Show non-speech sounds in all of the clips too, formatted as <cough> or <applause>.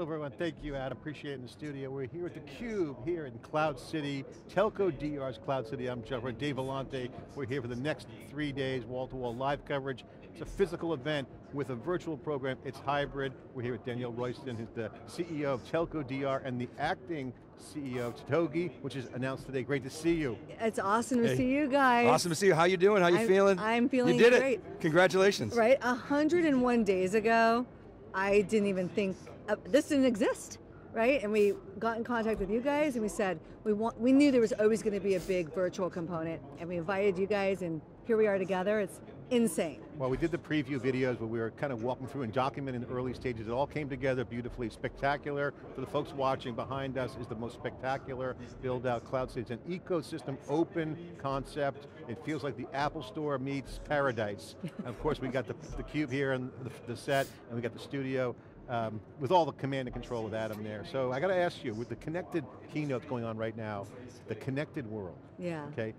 Hello everyone, thank you Adam, appreciate it in the studio. We're here at the Cube here in Cloud City, Telco DR's Cloud City. I'm Jeff, Dave Vellante. We're here for the next three days, wall-to-wall -wall live coverage. It's a physical event with a virtual program, it's hybrid. We're here with Danielle Royston, who's the CEO of Telco DR and the acting CEO of Totogi, which is announced today. Great to see you. It's awesome to hey. see you guys. Awesome to see you. How you doing? How you I'm, feeling? I'm feeling you did great. It. Congratulations. Right, 101 days ago, I didn't even think, uh, this didn't exist right? And we got in contact with you guys and we said, we want, we knew there was always going to be a big virtual component and we invited you guys and here we are together. It's insane. Well, we did the preview videos where we were kind of walking through and documenting the early stages. It all came together beautifully, spectacular. For the folks watching behind us is the most spectacular build out cloud stage. An ecosystem open concept. It feels like the Apple store meets paradise. <laughs> of course, we got the, the cube here and the, the set, and we got the studio. Um, with all the command and control with Adam there. So I got to ask you, with the connected keynote going on right now, the connected world, yeah. okay,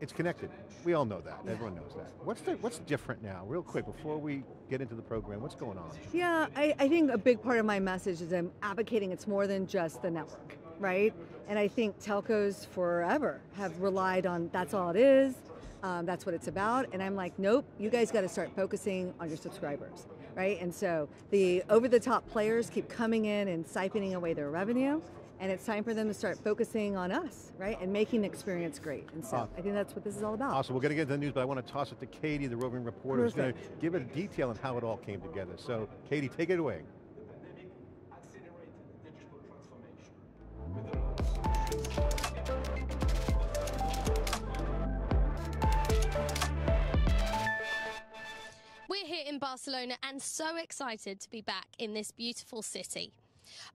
it's connected. We all know that. Yeah. Everyone knows that. What's the, what's different now, real quick, before we get into the program? What's going on? Yeah, I, I think a big part of my message is I'm advocating it's more than just the network, right? And I think telcos forever have relied on that's all it is. Um, that's what it's about. And I'm like, nope, you guys got to start focusing on your subscribers, right? And so the over the top players keep coming in and siphoning away their revenue and it's time for them to start focusing on us, right? And making the experience great. And so uh, I think that's what this is all about. Awesome, we're going to get to the news, but I want to toss it to Katie, the roving reporter, who's going to give a detail on how it all came together. So Katie, take it away. Barcelona and so excited to be back in this beautiful city.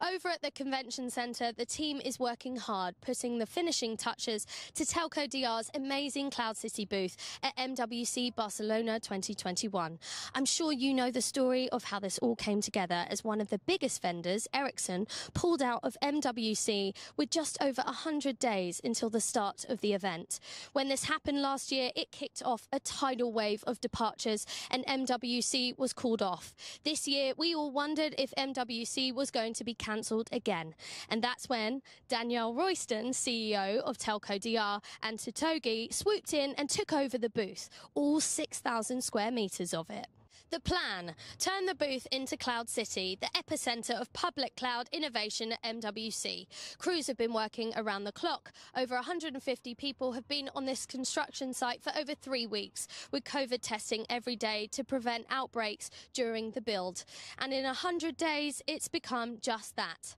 Over at the convention centre, the team is working hard, putting the finishing touches to Telco DR's amazing Cloud City booth at MWC Barcelona 2021. I'm sure you know the story of how this all came together as one of the biggest vendors, Ericsson, pulled out of MWC with just over 100 days until the start of the event. When this happened last year, it kicked off a tidal wave of departures and MWC was called off. This year, we all wondered if MWC was going to be cancelled again. And that's when Danielle Royston, CEO of Telco DR, and Totogi swooped in and took over the booth, all 6,000 square metres of it. The plan, turn the booth into Cloud City, the epicenter of public cloud innovation at MWC. Crews have been working around the clock. Over 150 people have been on this construction site for over three weeks, with COVID testing every day to prevent outbreaks during the build. And in 100 days, it's become just that.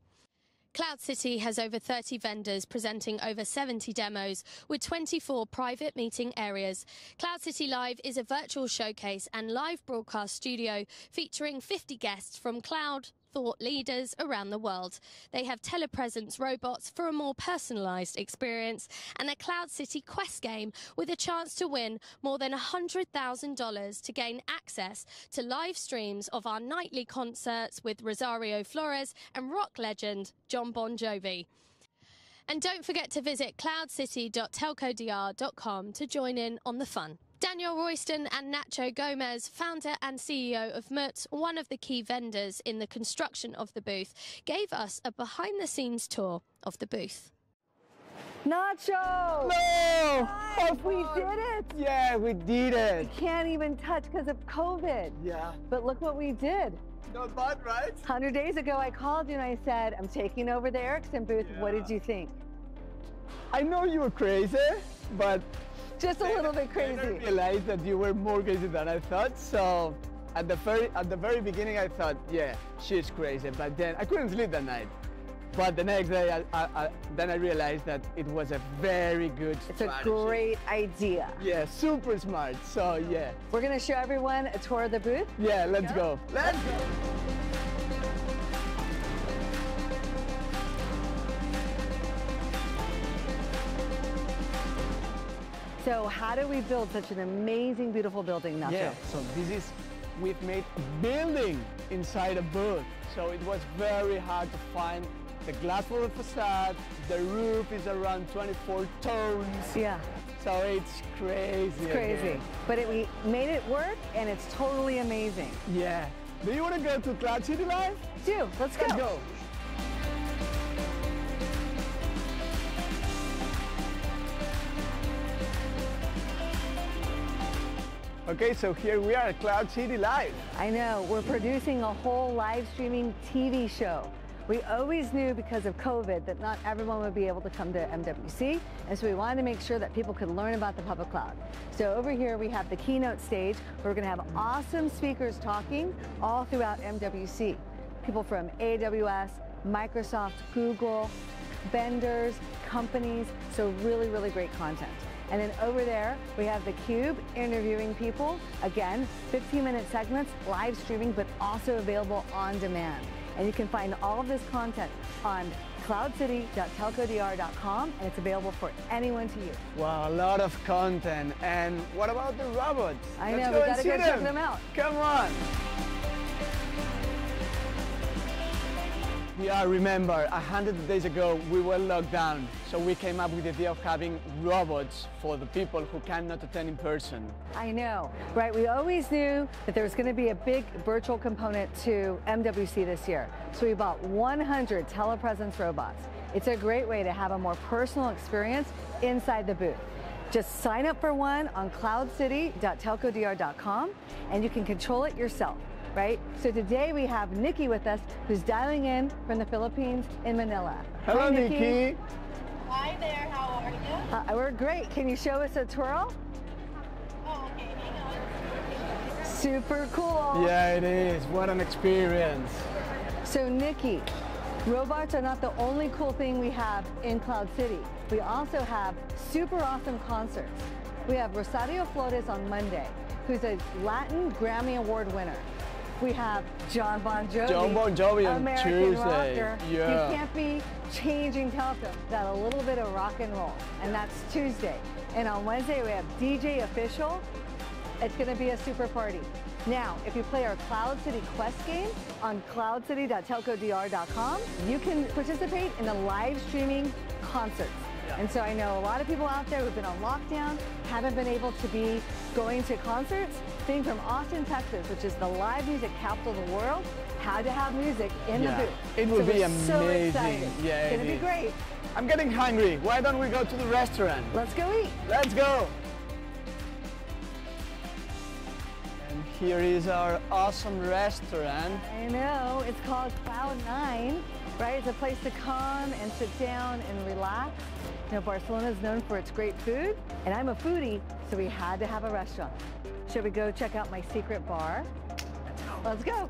Cloud City has over 30 vendors presenting over 70 demos with 24 private meeting areas. Cloud City Live is a virtual showcase and live broadcast studio featuring 50 guests from cloud, thought leaders around the world. They have telepresence robots for a more personalized experience and a Cloud City Quest game with a chance to win more than $100,000 to gain access to live streams of our nightly concerts with Rosario Flores and rock legend Jon Bon Jovi. And don't forget to visit cloudcity.telcodr.com to join in on the fun. Danielle Royston and Nacho Gomez, founder and CEO of MUT, one of the key vendors in the construction of the booth, gave us a behind the scenes tour of the booth. Nacho! No! Guys, we did it! Yeah, we did it! We can't even touch because of COVID. Yeah. But look what we did. Not bad, right? 100 days ago, I called you and I said, I'm taking over the Ericsson booth. Yeah. What did you think? I know you were crazy, but just a little bit crazy. I realized that you were more crazy than I thought. So at the very at the very beginning, I thought, yeah, she's crazy. But then I couldn't sleep that night. But the next day, I, I, I, then I realized that it was a very good It's strategy. a great idea. Yeah, super smart. So yeah. We're gonna show everyone a tour of the booth. Yeah, let's go. go. Let's go. So how do we build such an amazing, beautiful building, Nacho? Yeah, so this is, we've made a building inside a booth. So it was very hard to find the glass for the facade, the roof is around 24 tons. Yeah. So it's crazy. It's crazy. Again. But it, we made it work and it's totally amazing. Yeah. Do you want to go to Cloud City Live? Do. Let's go. Let's go. Okay, so here we are at Cloud City Live. I know, we're producing a whole live streaming TV show. We always knew because of COVID that not everyone would be able to come to MWC, and so we wanted to make sure that people could learn about the public cloud. So over here we have the keynote stage, where we're gonna have awesome speakers talking all throughout MWC. People from AWS, Microsoft, Google, vendors, companies, so really, really great content. And then over there, we have theCUBE interviewing people. Again, 15 minute segments, live streaming, but also available on demand. And you can find all of this content on cloudcity.telcodr.com and it's available for anyone to use. Wow, a lot of content. And what about the robots? I Let's know, go we gotta go check them out. Come on. Yeah, remember, a hundred days ago we were locked down, so we came up with the idea of having robots for the people who cannot attend in person. I know, right? We always knew that there was going to be a big virtual component to MWC this year. So we bought 100 telepresence robots. It's a great way to have a more personal experience inside the booth. Just sign up for one on cloudcity.telcodr.com and you can control it yourself, right? So today we have Nikki with us who's dialing in from the Philippines in Manila. Hello, Hi, Nikki. Hi there, how are you? Uh, we're great. Can you show us a twirl? Oh, okay, hang on. Super cool. Yeah, it is. What an experience. So Nikki, robots are not the only cool thing we have in Cloud City. We also have super awesome concerts. We have Rosario Flores on Monday, who's a Latin Grammy Award winner. We have Jon Bon Jovi, Jon Bon Jovi on American Tuesday. rocker. Yeah. You can't be changing telco without a little bit of rock and roll, and that's Tuesday. And on Wednesday we have DJ Official, it's going to be a super party. Now, if you play our Cloud City Quest game on cloudcity.telcodr.com, you can participate in the live streaming concerts. And so I know a lot of people out there who've been on lockdown, haven't been able to be going to concerts. Being from Austin, Texas, which is the live music capital of the world, had to have music in Yeah, the booth. it will So be we're So excited. Yeah, it's it gonna be is. great. I'm getting hungry. Why don't we go to the restaurant? Let's go eat. Let's go. And here is our awesome restaurant. I know, it's called Cloud Nine, right? It's a place to come and sit down and relax. You know, Barcelona is known for its great food, and I'm a foodie, so we had to have a restaurant. Should we go check out my secret bar? Let's go.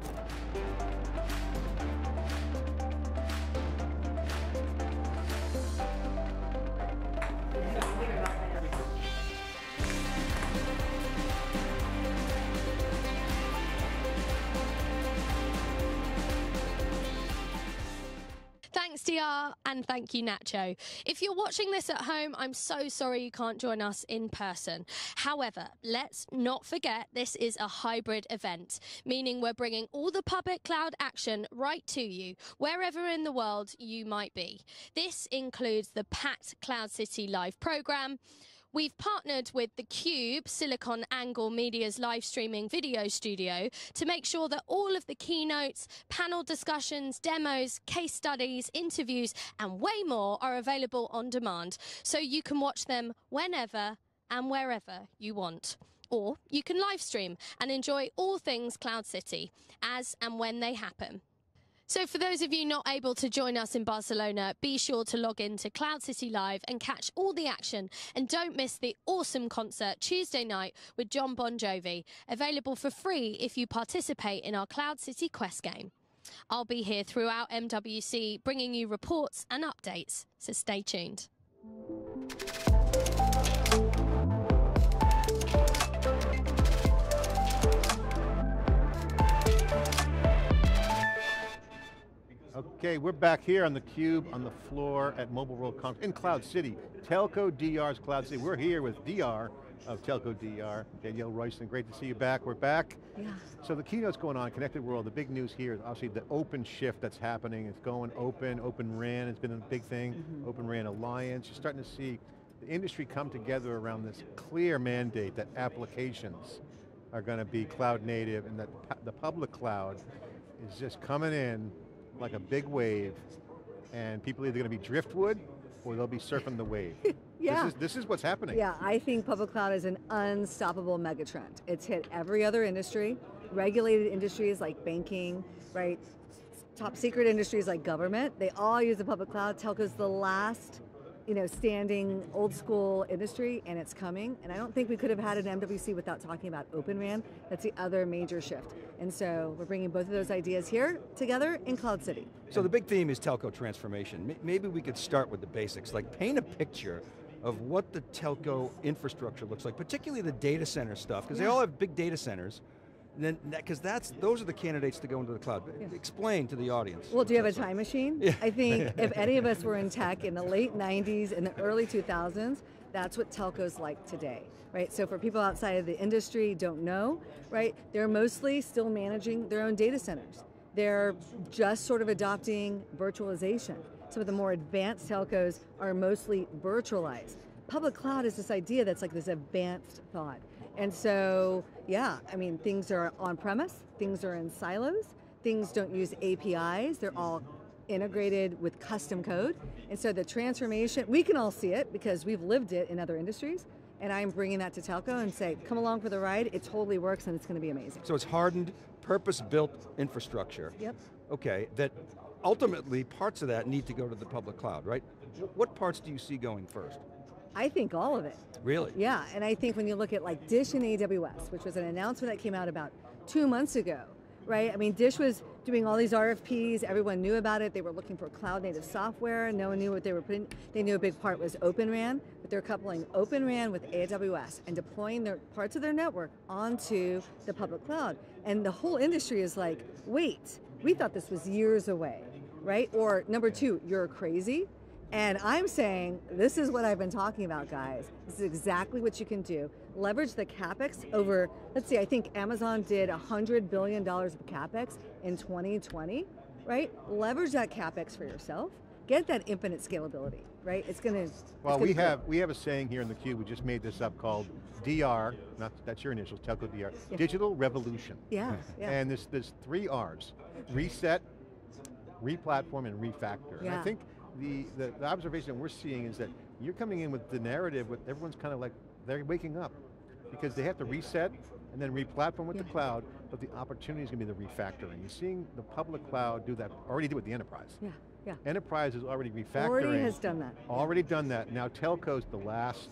And thank you, Nacho. If you're watching this at home, I'm so sorry you can't join us in person. However, let's not forget this is a hybrid event, meaning we're bringing all the public cloud action right to you, wherever in the world you might be. This includes the packed Cloud City Live program. We've partnered with the Cube SiliconANGLE Media's live streaming video studio, to make sure that all of the keynotes, panel discussions, demos, case studies, interviews, and way more are available on demand, so you can watch them whenever and wherever you want. Or you can live stream and enjoy all things Cloud City as and when they happen. So, for those of you not able to join us in Barcelona, be sure to log in to Cloud City Live and catch all the action. And don't miss the awesome concert Tuesday night with Jon Bon Jovi, available for free if you participate in our Cloud City Quest game. I'll be here throughout MWC bringing you reports and updates, so stay tuned. Okay, we're back here on the Cube on the floor at Mobile World Conference in Cloud City. Telco DR's Cloud City. We're here with DR of Telco DR, Danielle Royston. Great to see you back. We're back. Yeah. So the keynote's going on, Connected World. The big news here is obviously the open shift that's happening. It's going open, Open RAN has been a big thing. Mm-hmm. Open RAN Alliance. You're starting to see the industry come together around this clear mandate that applications are going to be cloud native and that the public cloud is just coming in like a big wave and people are either going to be driftwood or they'll be surfing the wave. <laughs> Yeah. This is, this is what's happening. Yeah, I think public cloud is an unstoppable megatrend. It's hit every other industry, regulated industries like banking, right? Top secret industries like government, they all use the public cloud. Telco's the last, you know, standing old school industry and it's coming. And I don't think we could have had an MWC without talking about Open RAN. That's the other major shift. And so we're bringing both of those ideas here together in Cloud City. So the big theme is telco transformation. Maybe we could start with the basics, like paint a picture of what the telco infrastructure looks like, particularly the data center stuff, because they all have big data centers. Then, because that's those are the candidates to go into the cloud. Explain to the audience. Well, do you have a That's like- time machine? Yeah. I think <laughs> if any of us were in tech in the late 90s and the early 2000s, that's what telco's like today, right? So for people outside of the industry don't know, right? They're mostly still managing their own data centers. They're just sort of adopting virtualization. Some of the more advanced telcos are mostly virtualized. Public cloud is this idea that's like this advanced thought. And so, yeah, I mean, things are on premise, things are in silos, things don't use APIs, they're all integrated with custom code. And so the transformation, we can all see it because we've lived it in other industries. And I'm bringing that to telco and say, come along for the ride. It totally works and it's going to be amazing. So it's hardened, purpose-built infrastructure. Yep. Okay, that ultimately parts of that need to go to the public cloud, right? What parts do you see going first? I think all of it. Really? Yeah, and I think when you look at like Dish and AWS, which was an announcement that came out about two months ago, right? I mean, Dish was doing all these RFPs, everyone knew about it, they were looking for cloud native software, no one knew what they were putting, they knew a big part was Open RAN, but they're coupling Open RAN with AWS and deploying their parts of their network onto the public cloud. And the whole industry is like, wait, we thought this was years away, right? Or number two, you're crazy. And I'm saying, this is what I've been talking about, guys. This is exactly what you can do. Leverage the CapEx over, let's see, I think Amazon did $100 billion of CapEx in 2020, right? Leverage that CapEx for yourself. Get that infinite scalability, right? It's gonna, Well, it's we have we have a saying here in the cube. We just made this up called DR. Not that's your initials, Telco DR. Yeah. Digital revolution. Yeah, yeah. And this there's three R's: reset, replatform, and refactor. And I think the, the the observation we're seeing is that you're coming in with the narrative. With everyone's kind of like they're waking up because they have to reset and then re-platform with the cloud. But the opportunity is going to be the refactoring. You're seeing the public cloud do that. Already did with the enterprise. yeah, yeah. Enterprise is already refactoring. Already has done that. Already done that. Now telco's the last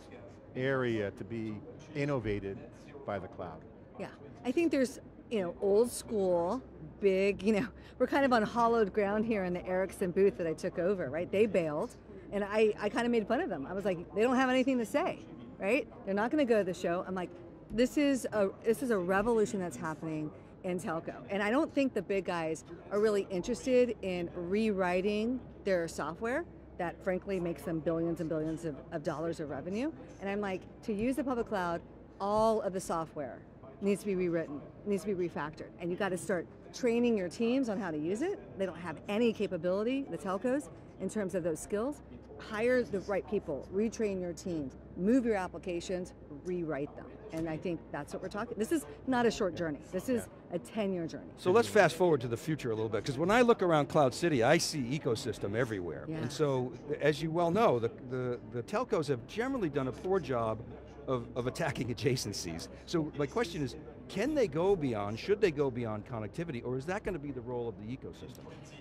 area to be innovated by the cloud. Yeah, I think there's, you know, old school, big, you know, <laughs> we're kind of on hollowed ground here in the Ericsson booth that I took over, right? They bailed, and I, I kind of made fun of them. I was like, they don't have anything to say, right? They're not going to go to the show. I'm like, this is a this is a revolution that's happening in telco, and I don't think the big guys are really interested in rewriting their software that frankly makes them billions and billions of, of dollars of revenue. And I'm like, to use the public cloud, all of the software needs to be rewritten, needs to be refactored. And you got to start training your teams on how to use it. They don't have any capability, the telcos, in terms of those skills. Hire the right people, retrain your teams, move your applications, rewrite them. And I think that's what we're talking. This is not a short journey. This is a 10-year journey. So let's fast forward to the future a little bit, because when I look around Cloud City, I see ecosystem everywhere. Yeah. And so, as you well know, the, the, the telcos have generally done a poor job of, of attacking adjacencies. So my question is, can they go beyond, should they go beyond connectivity, or is that going to be the role of the ecosystem?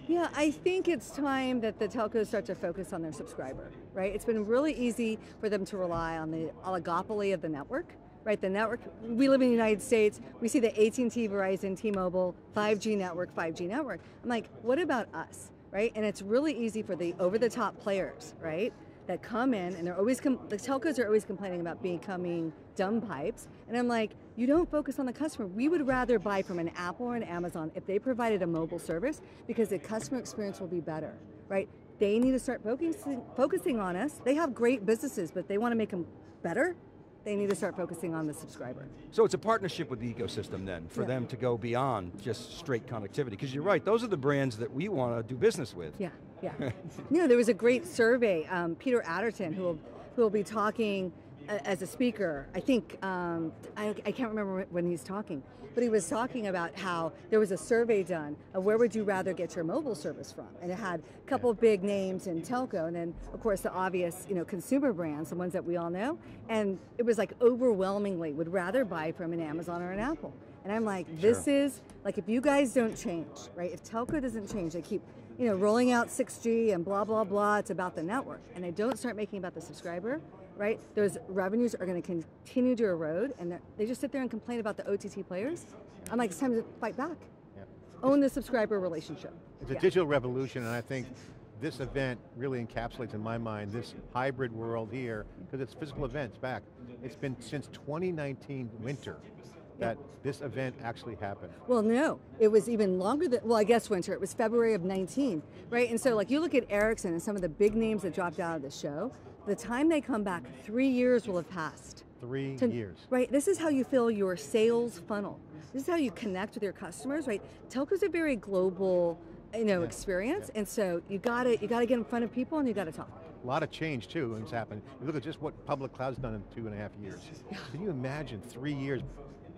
Yeah, I think it's time that the telcos start to focus on their subscriber, right? It's been really easy for them to rely on the oligopoly of the network, right? The network, we live in the United States, we see the AT&T, Verizon, T-Mobile, 5G network, 5G network. I'm like, what about us, right? And it's really easy for the over-the-top players, right? That come in and they're always, com- the telcos are always complaining about becoming dumb pipes. And I'm like, you don't focus on the customer. We would rather buy from an Apple or an Amazon if they provided a mobile service because the customer experience will be better, right? They need to start focusing, focusing on us. They have great businesses, but they want to make them better. They need to start focusing on the subscriber. So it's a partnership with the ecosystem then, for Yeah. them to go beyond just straight connectivity, because you're right, those are the brands that we want to do business with. Yeah, yeah. <laughs> you know, there was a great survey. Um, Peter Adderton, who will, who will be talking a- as a speaker, I think um, I, I can't remember when he's talking, but he was talking about how there was a survey done of where would you rather get your mobile service from, and it had a couple of big names in telco, and then of course the obvious you know consumer brands, the ones that we all know, and it was like overwhelmingly would rather buy from an Amazon or an Apple. And I'm like, this is like if you guys don't change, right? If telco doesn't change, they keep you know rolling out 6G and blah blah blah. It's about the network, and they don't start making about the subscriber, right? Those revenues are going to continue to erode, and they're- just sit there and complain about the OTT players. I'm like, it's time to fight back. Yeah. Own the subscriber relationship. It's a Yeah. digital revolution, and I think this event really encapsulates, in my mind, this hybrid world here, because it's physical events back. It's been since 2019 winter that this event actually happened. Well, no, it was even longer than, well, I guess winter. It was February of 19, right? And so, like, you look at Ericsson and some of the big names that dropped out of the show, the time they come back, three years will have passed. Three to- years. Right. This is how you fill your sales funnel. This is how you connect with your customers. Right. Telco's a very global, you know, Yeah, experience, and so you got to you got to get in front of people and you got to talk. A lot of change too has happened. You look at just what public cloud's done in two and a half years. <laughs> Can you imagine three years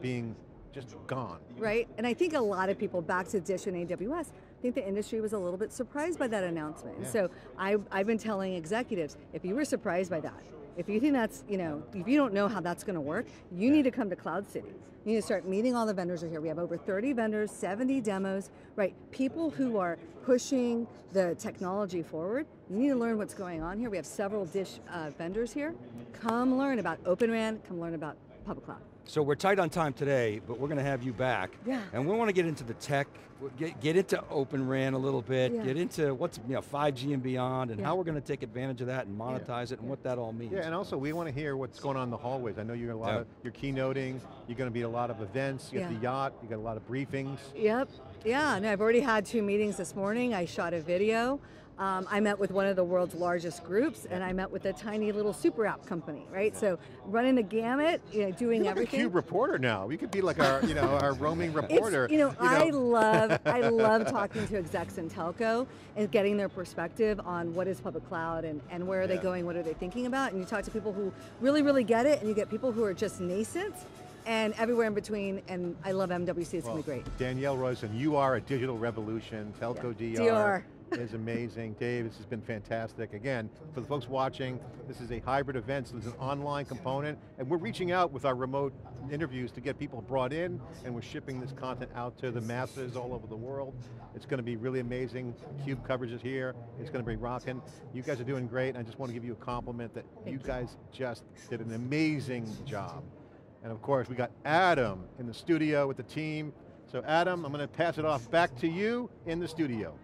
being just gone? Right. And I think a lot of people back to Dish and AWS. I think the industry was a little bit surprised by that announcement. Yeah. so I, I've been telling executives, if you were surprised by that, if you think that's, you know, if you don't know how that's going to work, you need to come to Cloud City. You need to start meeting all the vendors are here. We have over 30 vendors, 70 demos, right? People who are pushing the technology forward. You need to learn what's going on here. We have several Dish uh, vendors here. Come learn about Open RAN, come learn about public cloud. So we're tight on time today, but we're going to have you back. Yeah. And we want to get into the tech, get, get into Open RAN a little bit, Yeah. get into what's you know 5G and beyond, and Yeah. how we're going to take advantage of that and monetize it, and what that all means. Yeah, and also we want to hear what's going on in the hallways. I know you're a lot Yeah. of you're keynoting. You're going to be at a lot of events. You got Yeah. the yacht. You got a lot of briefings. Yep. Yeah, no, I've already had two meetings this morning. I shot a video. Um, I met with one of the world's largest groups, and I met with a tiny little super app company, right? So running the gamut, you know, doing everything. You're like a everything. cube reporter now. You could be like our, you know, our roaming reporter. you know, I love I love talking to execs in telco and getting their perspective on what is public cloud and, and where are they going, what are they thinking about, and you talk to people who really really get it, and you get people who are just nascent, and everywhere in between. And I love MWC. It's Well, gonna be great. Danielle Royston, you are a digital revolution. Telco Yeah. DR, DR. is amazing. Dave, this has been fantastic. Again, for the folks watching, this is a hybrid event, so there's an online component, and we're reaching out with our remote interviews to get people brought in, and we're shipping this content out to the masses all over the world. It's going to be really amazing. CUBE coverage is here. It's going to be rocking. You guys are doing great. I just want to give you a compliment that you guys just did an amazing job. And of course, we got Adam in the studio with the team. So Adam, I'm going to pass it off back to you in the studio.